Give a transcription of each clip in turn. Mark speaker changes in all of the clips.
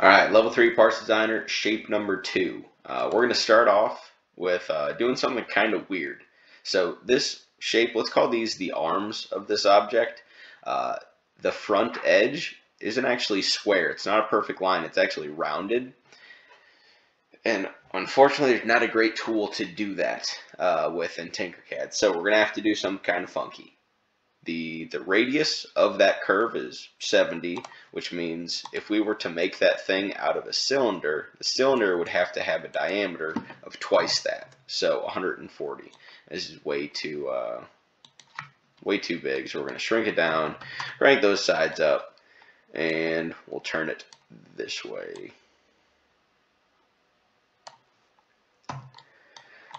Speaker 1: All right, level three parts designer, shape number two. Uh, we're going to start off with uh, doing something kind of weird. So this shape, let's call these the arms of this object. Uh, the front edge isn't actually square. It's not a perfect line. It's actually rounded. And unfortunately, there's not a great tool to do that uh, with in Tinkercad. So we're going to have to do something kind of funky. The, the radius of that curve is 70, which means if we were to make that thing out of a cylinder, the cylinder would have to have a diameter of twice that, so 140. This is way too uh, way too big, so we're going to shrink it down, crank those sides up, and we'll turn it this way.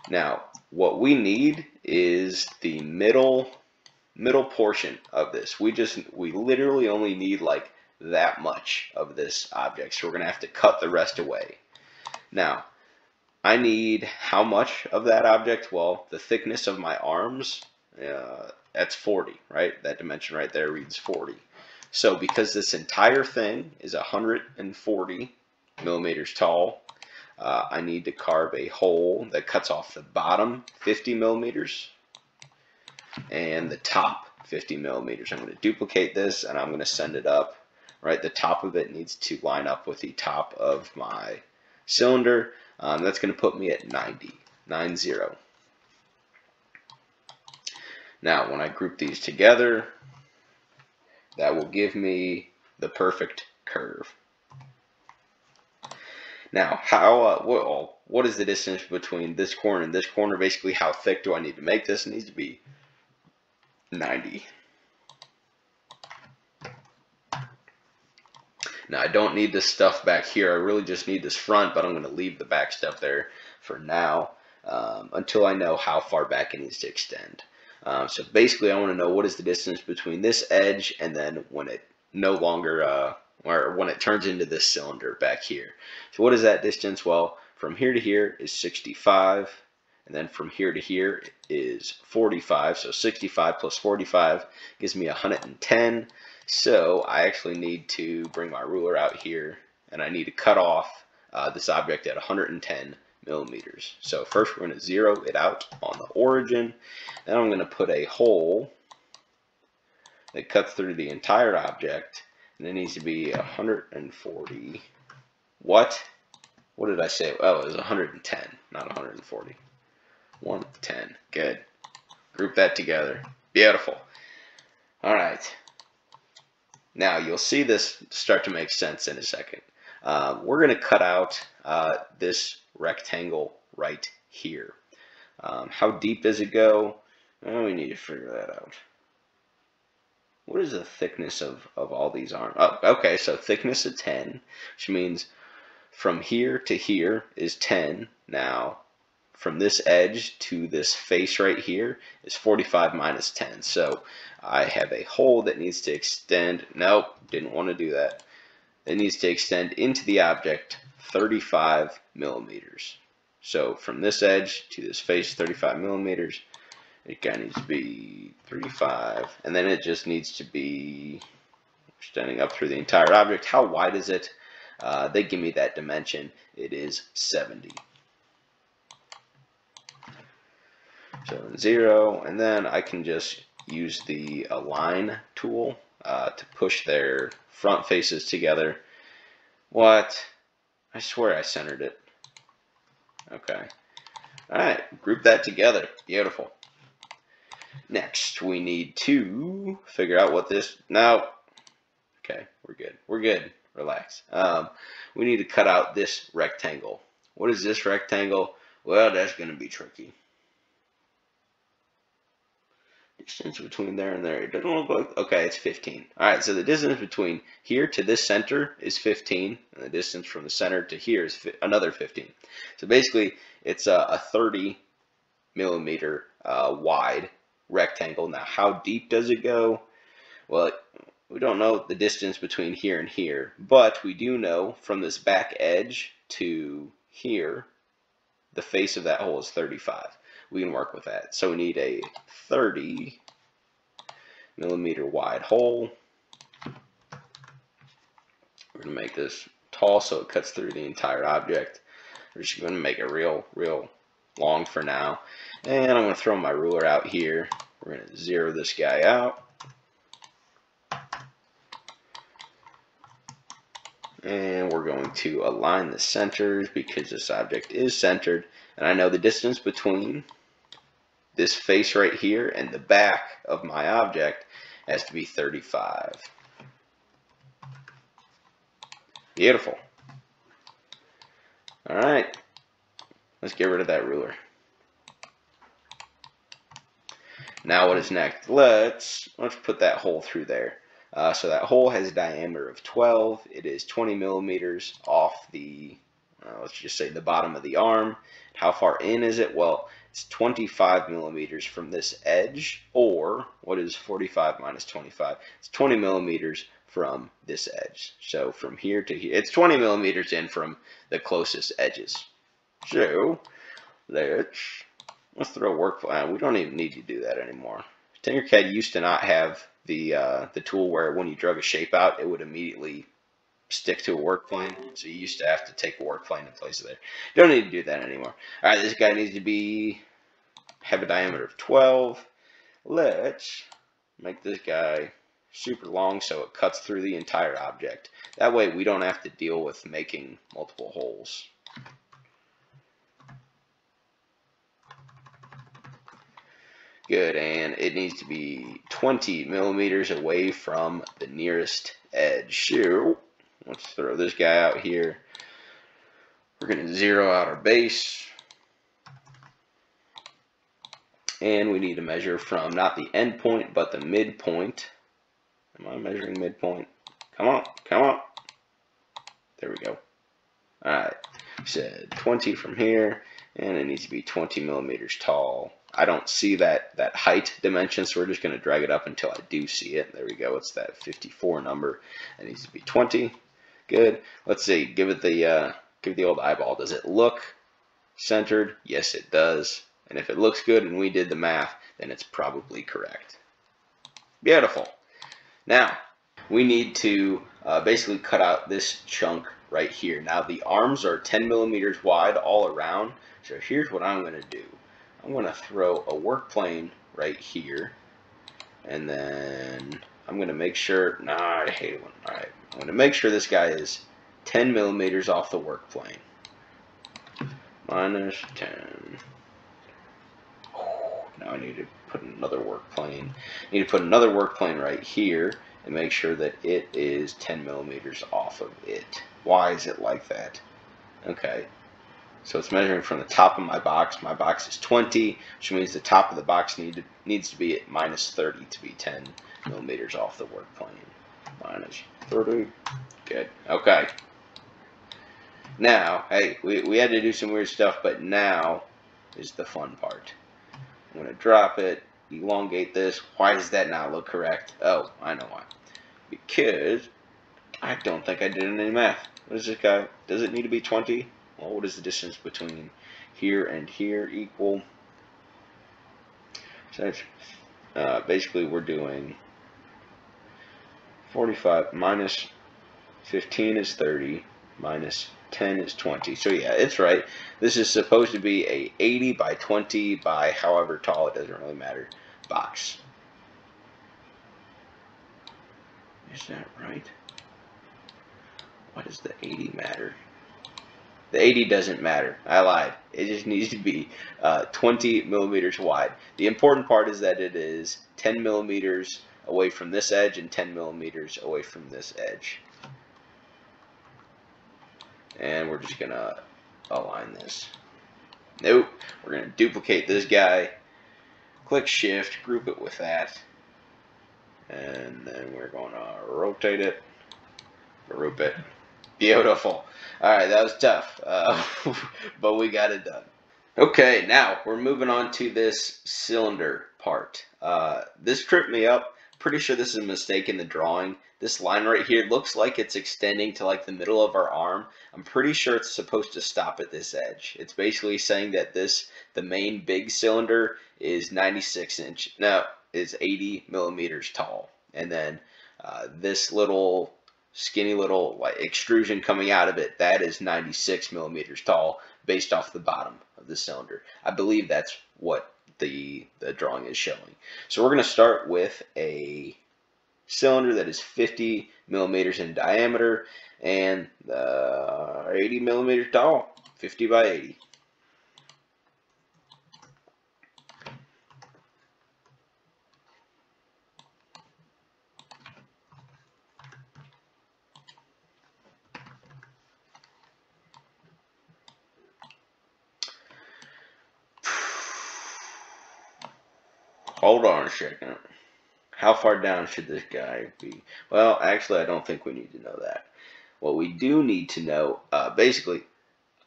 Speaker 1: Now, what we need is the middle middle portion of this. We just, we literally only need like that much of this object. So we're going to have to cut the rest away. Now, I need how much of that object? Well, the thickness of my arms, uh, that's 40, right? That dimension right there reads 40. So because this entire thing is 140 millimeters tall, uh, I need to carve a hole that cuts off the bottom 50 millimeters and the top 50 millimeters. I'm going to duplicate this and I'm going to send it up. Right, the top of it needs to line up with the top of my cylinder. Um, that's going to put me at 90, 90. Now, when I group these together, that will give me the perfect curve. Now, how, uh, well, what is the distance between this corner and this corner? Basically, how thick do I need to make this? It needs to be 90. Now I don't need this stuff back here. I really just need this front, but I'm going to leave the back stuff there for now um, until I know how far back it needs to extend. Um, so basically I want to know what is the distance between this edge and then when it no longer, uh, or when it turns into this cylinder back here. So what is that distance? Well, from here to here is 65 and then from here to here is 45. So 65 plus 45 gives me 110. So I actually need to bring my ruler out here and I need to cut off uh, this object at 110 millimeters. So first we're going to zero it out on the origin. Then I'm going to put a hole that cuts through the entire object and it needs to be 140. What? What did I say? Oh, it was 110, not 140. 110. Good. Group that together. Beautiful. All right. Now you'll see this start to make sense in a second. Uh, we're going to cut out uh, this rectangle right here. Um, how deep does it go? Oh, we need to figure that out. What is the thickness of, of all these arms? Oh, okay, so thickness of 10, which means from here to here is 10. Now, from this edge to this face right here is 45 minus 10. So I have a hole that needs to extend. Nope, didn't want to do that. It needs to extend into the object 35 millimeters. So from this edge to this face, 35 millimeters. It kind of needs to be 35, and then it just needs to be extending up through the entire object. How wide is it? Uh, they give me that dimension. It is 70. So 0, and then I can just use the align tool uh, to push their front faces together. What? I swear I centered it. Okay. Alright, group that together. Beautiful. Next, we need to figure out what this... Now, okay, we're good. We're good. Relax. Um, we need to cut out this rectangle. What is this rectangle? Well, that's going to be tricky distance between there and there. It doesn't look like, okay, it's 15. All right, so the distance between here to this center is 15, and the distance from the center to here is another 15. So basically, it's a, a 30 millimeter uh, wide rectangle. Now, how deep does it go? Well, we don't know the distance between here and here, but we do know from this back edge to here, the face of that hole is 35 we can work with that. So we need a 30 millimeter wide hole. We're going to make this tall so it cuts through the entire object. We're just going to make it real, real long for now. And I'm going to throw my ruler out here. We're going to zero this guy out. And we're going to align the centers because this object is centered. And I know the distance between this face right here and the back of my object has to be 35. Beautiful. All right, let's get rid of that ruler. Now what is next? Let's let's put that hole through there. Uh, so that hole has a diameter of 12. It is 20 millimeters off the, uh, let's just say the bottom of the arm. How far in is it? Well, it's 25 millimeters from this edge, or what is 45 minus 25? It's 20 millimeters from this edge. So from here to here, it's 20 millimeters in from the closest edges. So let's let's throw a work. Uh, we don't even need to do that anymore. Tinkercad used to not have the uh, the tool where when you drug a shape out, it would immediately stick to a work plane. So you used to have to take a work plane and place it there. Don't need to do that anymore. All right, this guy needs to be have a diameter of 12. Let's make this guy super long so it cuts through the entire object. That way we don't have to deal with making multiple holes. Good, and it needs to be 20 millimeters away from the nearest edge. So, let's throw this guy out here. We're going to zero out our base. And we need to measure from not the end point, but the midpoint. Am I measuring midpoint? Come on, come on. There we go. Alright, said 20 from here, and it needs to be 20 millimeters tall. I don't see that, that height dimension, so we're just going to drag it up until I do see it. There we go. It's that 54 number. It needs to be 20. Good. Let's see. Give it the uh, give it the old eyeball. Does it look centered? Yes, it does. And if it looks good and we did the math, then it's probably correct. Beautiful. Now, we need to uh, basically cut out this chunk right here. Now, the arms are 10 millimeters wide all around. So here's what I'm going to do. I'm going to throw a work plane right here. And then I'm going to make sure, nah, I hate it all right. I'm going to make sure this guy is 10 millimeters off the work plane. Minus 10. Now I need to put another work plane. I need to put another work plane right here and make sure that it is 10 millimeters off of it. Why is it like that? Okay, so it's measuring from the top of my box. My box is 20, which means the top of the box need to, needs to be at minus 30 to be 10 millimeters off the work plane. Minus 30. Good. Okay. Now, hey, we, we had to do some weird stuff, but now is the fun part. Going to drop it, elongate this. Why does that not look correct? Oh, I know why. Because I don't think I did any math. What is this guy? Does it need to be 20? well, what is the distance between here and here equal? So uh, basically we're doing 45 minus 15 is 30 minus 10 is 20. So yeah, it's right. This is supposed to be a 80 by 20 by however tall, it doesn't really matter, box. Is that right? What does the 80 matter? The 80 doesn't matter. I lied. It just needs to be uh, 20 millimeters wide. The important part is that it is 10 millimeters away from this edge and 10 millimeters away from this edge. And we're just to align this. Nope. We're to duplicate this guy. Click shift, group it with that. And then we're to rotate it, group it. Beautiful. All right, that was tough, uh, but we got it done. Okay, now we're moving on to this cylinder part. Uh, this tripped me up. Pretty sure this is a mistake in the drawing. This line right here looks like it's extending to like the middle of our arm. I'm pretty sure it's supposed to stop at this edge. It's basically saying that this, the main big cylinder is 96 inch, no, is 80 millimeters tall. And then uh, this little skinny little like extrusion coming out of it, that is 96 millimeters tall based off the bottom of the cylinder. I believe that's what the, the drawing is showing. So we're going to start with a cylinder that is 50 millimeters in diameter and uh, 80 millimeters tall, 50 by 80. Hold on a second. How far down should this guy be? Well, actually, I don't think we need to know that. What we do need to know, uh, basically,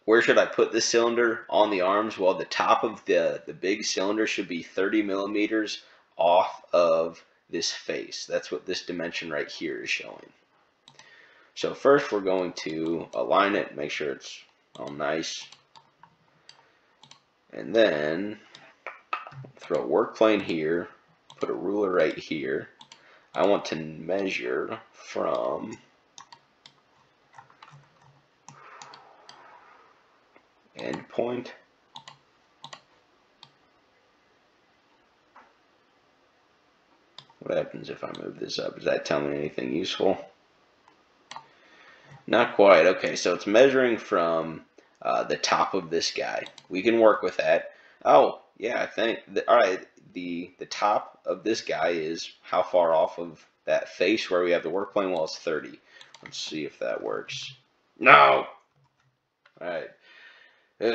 Speaker 1: where should I put this cylinder on the arms? Well, the top of the, the big cylinder should be 30 millimeters off of this face. That's what this dimension right here is showing. So first we're going to align it, make sure it's all nice. And then throw a work plane here, put a ruler right here. I want to measure from end point What happens if I move this up? Does that tell me anything useful? Not quite. Okay, so it's measuring from uh, the top of this guy. We can work with that. Oh, yeah, I think, all right, the, the top of this guy is how far off of that face where we have the work plane? Well, it's 30. Let's see if that works. No! All right. Uh,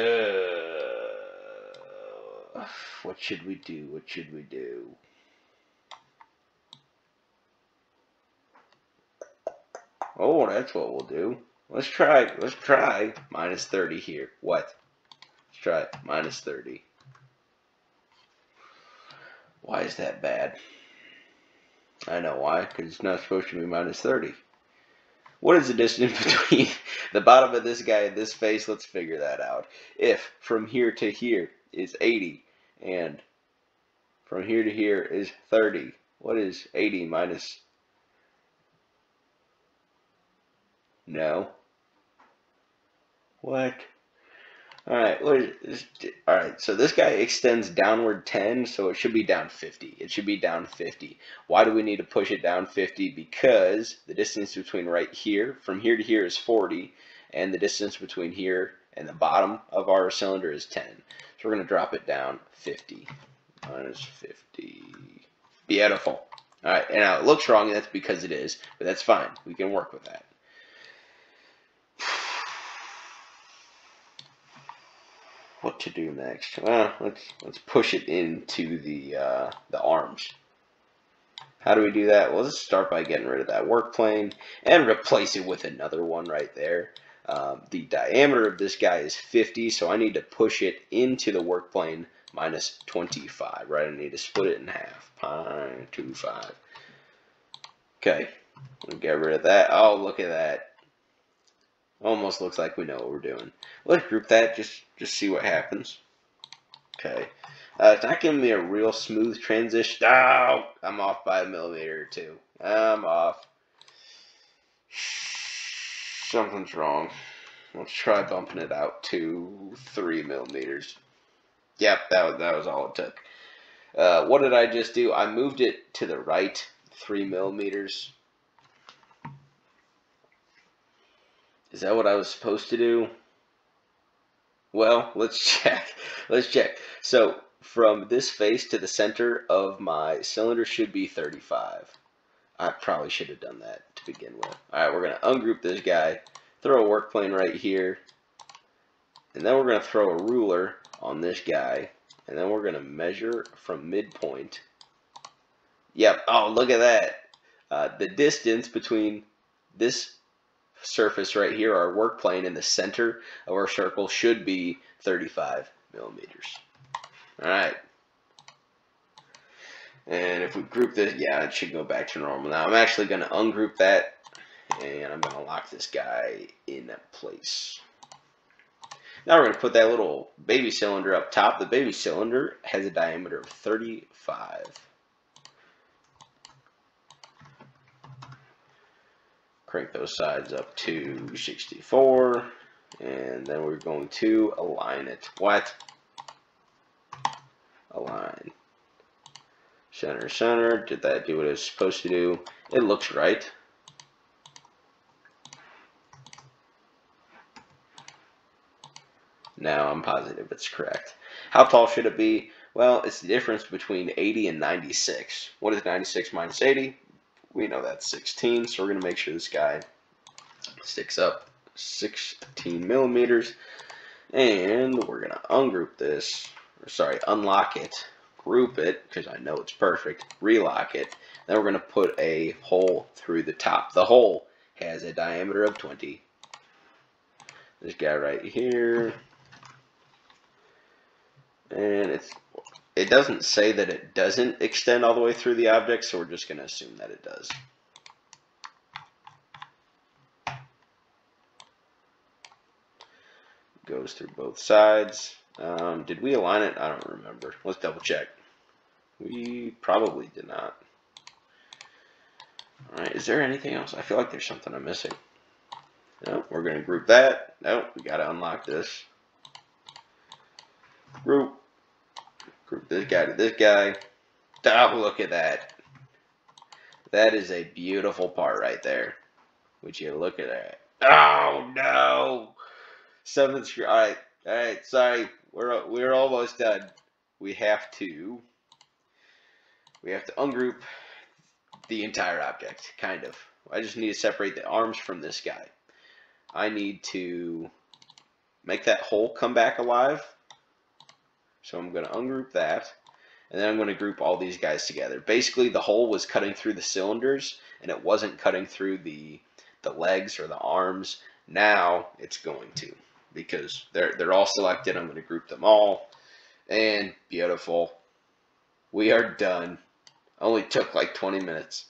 Speaker 1: what should we do? What should we do? Oh, that's what we'll do. Let's try, let's try minus 30 here. What? Let's try minus 30. Why is that bad? I know why, because it's not supposed to be minus 30. What is the distance between the bottom of this guy and this face? Let's figure that out. If from here to here is 80 and from here to here is 30, what is 80 minus? No. What? Alright, alright, so this guy extends downward 10, so it should be down 50. It should be down 50. Why do we need to push it down 50? Because the distance between right here, from here to here is 40, and the distance between here and the bottom of our cylinder is 10. So we're going to drop it down 50. Minus 50. Beautiful. Alright, and now it looks wrong, and that's because it is, but that's fine. We can work with that. what to do next. Well, let's let's push it into the uh, the arms. How do we do that? Well, let's start by getting rid of that work plane and replace it with another one right there. Um, the diameter of this guy is 50, so I need to push it into the work plane minus 25, right? I need to split it in half. Pi 25. Okay, we'll get rid of that. Oh, look at that. Almost looks like we know what we're doing. Let's group that, just, just see what happens. Okay. Uh, it's not giving me a real smooth transition. Oh, I'm off by a millimeter or two. I'm off. Something's wrong. Let's try bumping it out to three millimeters. Yep, that, that was all it took. Uh, what did I just do? I moved it to the right three millimeters. Is that what I was supposed to do? Well, let's check. Let's check. So from this face to the center of my cylinder should be 35. I probably should have done that to begin with. Alright, we're going to ungroup this guy, throw a work plane right here, and then we're going to throw a ruler on this guy, and then we're going to measure from midpoint. Yep, oh, look at that. Uh, the distance between this surface right here, our work plane in the center of our circle should be 35 millimeters. All right. And if we group this, yeah, it should go back to normal. Now I'm actually going to ungroup that and I'm going to lock this guy in place. Now we're going to put that little baby cylinder up top. The baby cylinder has a diameter of 35. Crank those sides up to 64 and then we're going to align it. What? Align. Center, center. Did that do what it's supposed to do? It looks right. Now I'm positive it's correct. How tall should it be? Well, it's the difference between 80 and 96. What is 96 minus 80? We know that's 16, so we're going to make sure this guy sticks up 16 millimeters. And we're going to ungroup this, or sorry, unlock it, group it, because I know it's perfect, relock it. Then we're going to put a hole through the top. The hole has a diameter of 20. This guy right here. And it's it doesn't say that it doesn't extend all the way through the object, so we're just going to assume that it does. Goes through both sides. Um, did we align it? I don't remember. Let's double check. We probably did not. Alright, is there anything else? I feel like there's something I'm missing. No, we're going to group that. No, we got to unlock this. Group. Group this guy to this guy. Oh, look at that. That is a beautiful part right there. Would you look at that? Oh no! Seventh screw. All right, all right. Sorry, we're we're almost done. We have to. We have to ungroup the entire object, kind of. I just need to separate the arms from this guy. I need to make that hole come back alive so I'm going to ungroup that. And then I'm going to group all these guys together. Basically, the hole was cutting through the cylinders, and it wasn't cutting through the, the legs or the arms. Now it's going to, because they're, they're all selected. I'm going to group them all. And beautiful. We are done. Only took like 20 minutes.